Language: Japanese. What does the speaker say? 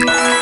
you